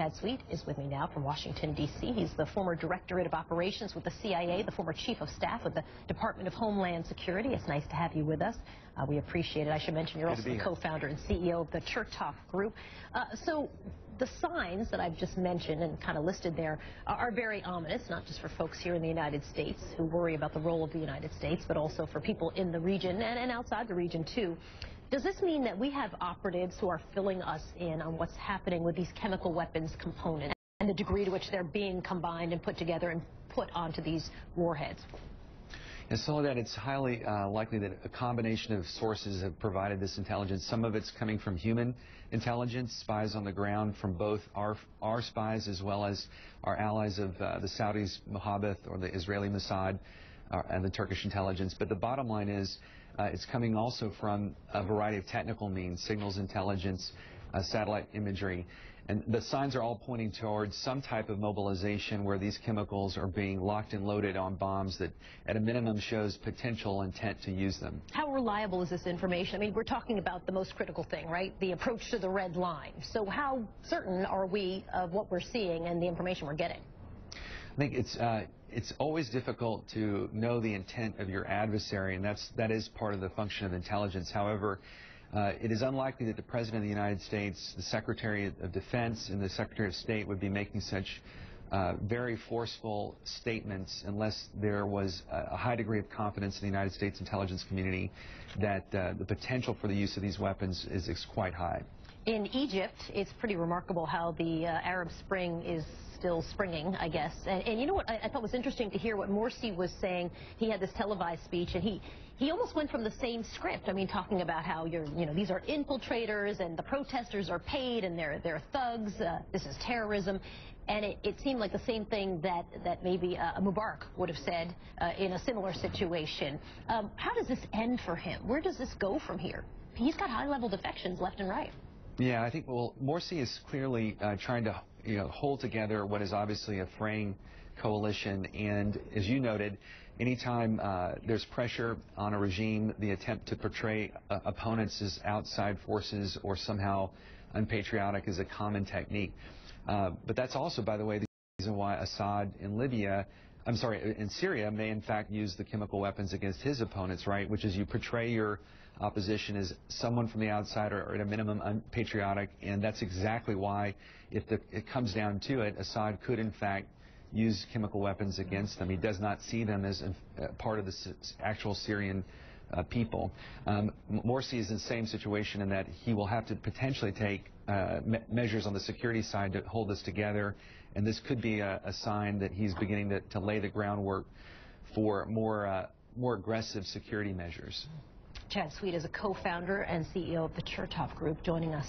Chad Sweet is with me now from Washington, D.C. He's the former Directorate of Operations with the CIA, the former Chief of Staff with the Department of Homeland Security. It's nice to have you with us. Uh, we appreciate it. I should mention you're Good also the co-founder and CEO of the Chertoff Group. Uh, so the signs that I've just mentioned and kind of listed there are, are very ominous, not just for folks here in the United States who worry about the role of the United States, but also for people in the region and, and outside the region, too. Does this mean that we have operatives who are filling us in on what's happening with these chemical weapons components and the degree to which they're being combined and put together and put onto these warheads? And so that it's highly uh, likely that a combination of sources have provided this intelligence. Some of it's coming from human intelligence, spies on the ground from both our, our spies as well as our allies of uh, the Saudis, Mukhabarat, or the Israeli Mossad, uh, and the Turkish intelligence. But the bottom line is uh, it's coming also from a variety of technical means, signals intelligence, uh, satellite imagery. And the signs are all pointing towards some type of mobilization where these chemicals are being locked and loaded on bombs that, at a minimum, shows potential intent to use them. How reliable is this information? I mean, we're talking about the most critical thing, right? The approach to the red line. So how certain are we of what we're seeing and the information we're getting? I think it's uh, it's always difficult to know the intent of your adversary, and that's that is part of the function of intelligence. However, uh, it is unlikely that the President of the United States, the Secretary of Defense, and the Secretary of State would be making such uh, very forceful statements unless there was a high degree of confidence in the United States intelligence community that uh, the potential for the use of these weapons is, is quite high. In Egypt, it's pretty remarkable how the uh, Arab Spring is still springing, I guess. And, and you know what I, I, thought was interesting to hear what Morsi was saying. He had this televised speech, and he he almost went from the same script. I mean, talking about how you're, you know, these are infiltrators, and the protesters are paid, and they're they're thugs. Uh, this is terrorism. And it, it, seemed like the same thing that, that maybe uh, Mubarak would have said uh, in a similar situation. Um, how does this end for him? Where does this go from here? He's got high-level defections left and right. Yeah, I think, well, Morsi is clearly uh, trying to you know, hold together what is obviously a fraying coalition. And as you noted, anytime uh, there's pressure on a regime, the attempt to portray uh, opponents as outside forces or somehow unpatriotic is a common technique. Uh, but that's also, by the way, the reason why Assad in Libya I'm sorry, in Syria may in fact use the chemical weapons against his opponents, right? Which is you portray your opposition as someone from the outside or, at a minimum unpatriotic, and that's exactly why, if the, it comes down to it, Assad could in fact use chemical weapons against them. He does not see them as part of the actual Syrian uh, people. Um, Morsi is in the same situation in that he will have to potentially take uh, me measures on the security side to hold this together, and this could be a, a sign that he's beginning to, to, lay the groundwork for more, uh, more aggressive security measures. Chad Sweet is a co-founder and CEO of the Chertoff Group joining us.